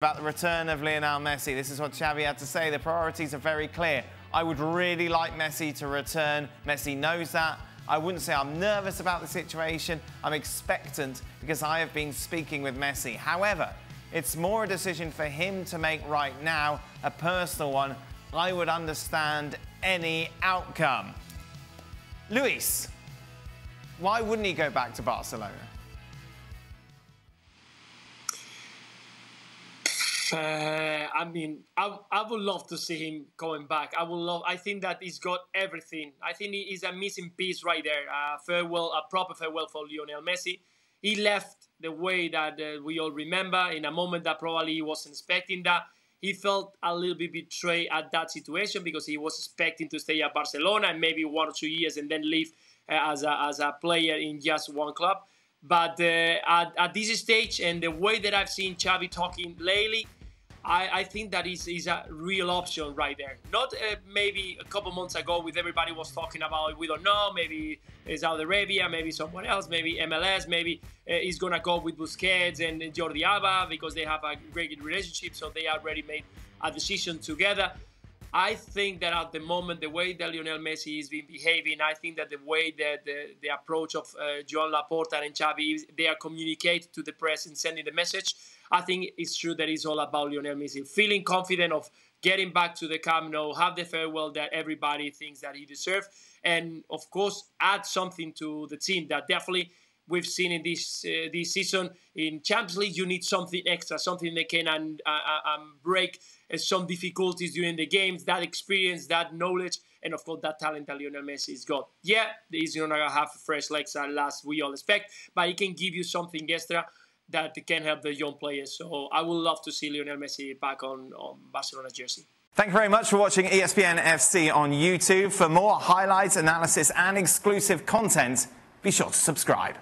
About the return of Lionel Messi, this is what Xavi had to say. The priorities are very clear. I would really like Messi to return. Messi knows that. I wouldn't say I'm nervous about the situation. I'm expectant because I have been speaking with Messi. However, it's more a decision for him to make right now, a personal one. I would understand any outcome. Luis, why wouldn't he go back to Barcelona? Uh, I mean, I, I would love to see him coming back. I would love. I think that he's got everything. I think he is a missing piece right there. Farewell, a proper farewell for Lionel Messi. He left the way that uh, we all remember in a moment that probably he wasn't expecting that. He felt a little bit betrayed at that situation because he was expecting to stay at Barcelona and maybe one or two years and then leave uh, as, a, as a player in just one club. But uh, at, at this stage and the way that I've seen Xavi talking lately, I, I think that is, is a real option right there. Not uh, maybe a couple months ago with everybody was talking about we don't know maybe Saudi Arabia, maybe someone else, maybe MLS, maybe uh, he's gonna go with Busquets and Jordi Alba because they have a great relationship, so they already made a decision together. I think that at the moment, the way that Lionel Messi is been behaving, I think that the way that the, the approach of uh, Joan Laporta and Xavi, they are communicating to the press and sending the message. I think it's true that it's all about Lionel Messi feeling confident of getting back to the Camp Nou, have the farewell that everybody thinks that he deserves, and of course add something to the team that definitely we've seen in this uh, this season in Champions League. You need something extra, something that can um, uh, um, break uh, some difficulties during the games. That experience, that knowledge, and of course that talent that Lionel Messi has got. Yeah, he's gonna have fresh legs at last we all expect, but he can give you something extra that can help the young players. So I would love to see Lionel Messi back on, on Barcelona's jersey. Thank you very much for watching ESPN FC on YouTube. For more highlights, analysis, and exclusive content, be sure to subscribe.